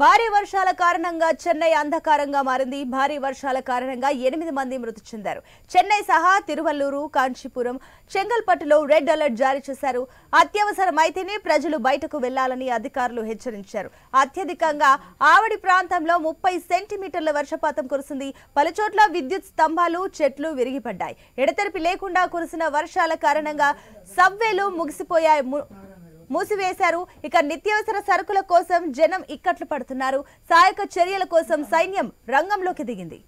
భారీ వర్షాల కారణంగా చెన్నై అంధకారంగా మారింది. భారీ వర్షాల కారణంగా ఎనిమిది మంది మృతి చెందారు. చెన్నై సహా తిరువల్లూరు కాంచీపురం చెంగల్పట్టులో రెడ్ అలర్ట్ జారీ చేశారు. అత్యవసరమైతేనే ప్రజలు బయటకు వెళ్ళాలని అధికారులు హెచ్చరించారు. అత్యధికంగా ఆవడి ప్రాంతంలో ముప్పై సెంటీమీటర్ల వర్షపాతం కురిసింది. పలుచోట్ల విద్యుత్ స్తంభాలు చెట్లు విరిగిపడ్డాయి. ఎడతెరిపి లేకుండా కురిసిన వర్షాల కారణంగా సబ్వేలు ముగిసిపోయాయి. మూసివేశారు. ఇక నిత్యావసర సరుకుల కోసం జనం ఇక్కట్లు పడుతున్నారు. సహాయక చర్యల కోసం సైన్యం రంగంలోకి దిగింది.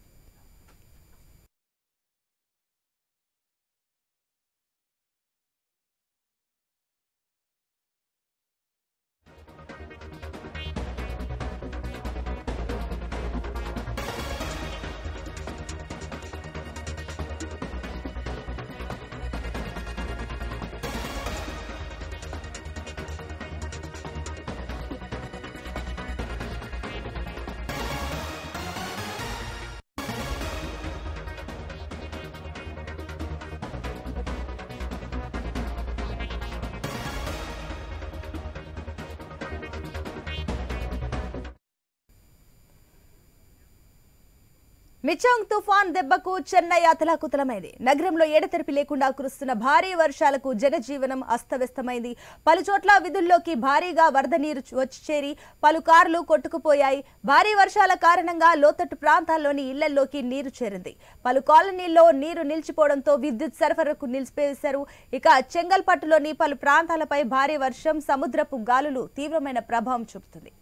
మిచాంగ్ తుఫాన్ దెబ్బకు చెన్నై అతలాకుతలమైంది. నగరంలో ఎడతెరిపి లేకుండా కురుస్తున్న భారీ వర్షాలకు జనజీవనం అస్తవ్యస్తమైంది. పలుచోట్ల విధుల్లోకి భారీగా వరద నీరు వచ్చి చేరి పలు కార్లు కొట్టుకుపోయాయి. భారీ వర్షాల కారణంగా లోతట్టు ప్రాంతాల్లోని ఇళ్ళల్లోకి నీరు చేరింది. పలు కాలనీల్లో నీరు నిలిచిపోవడంతో విద్యుత్ సరఫరాకు నిలిపివేశారు ఇక చెంగల్పట్టులోని పలు ప్రాంతాలపై భారీ వర్షం సముద్రపు గాలులు తీవ్రమైన ప్రభావం చూపుతుంది.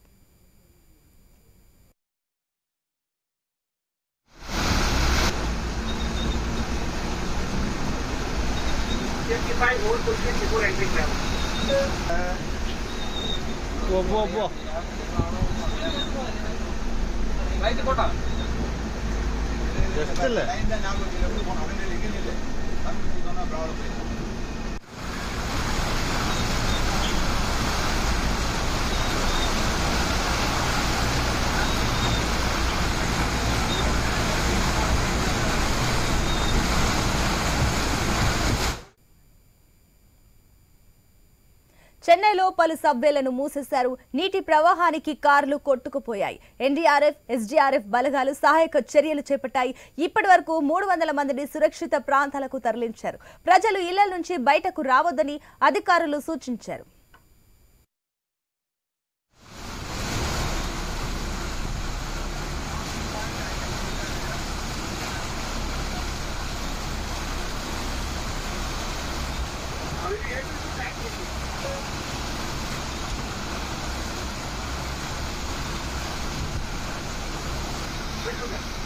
55 old position before entering level. Whoa, whoa, whoa. Right, Kota. Just still. చెన్నైలో పలు సబ్వేలను మూసేశారు. నీటి ప్రవాహానికి కార్లు కొట్టుకుపోయాయి. ఎన్డీఆర్ఎఫ్ ఎస్డీఆర్ఎఫ్ బలగాలు సహాయక చర్యలు చేపట్టాయి. ఇప్పటి వరకు మూడు వందల మందిని సురక్షిత ప్రాంతాలకు తరలించారు. ప్రజలు ఇళ్ళ నుంచి బయటకు రావద్దని అధికారులు సూచించారు. Okay.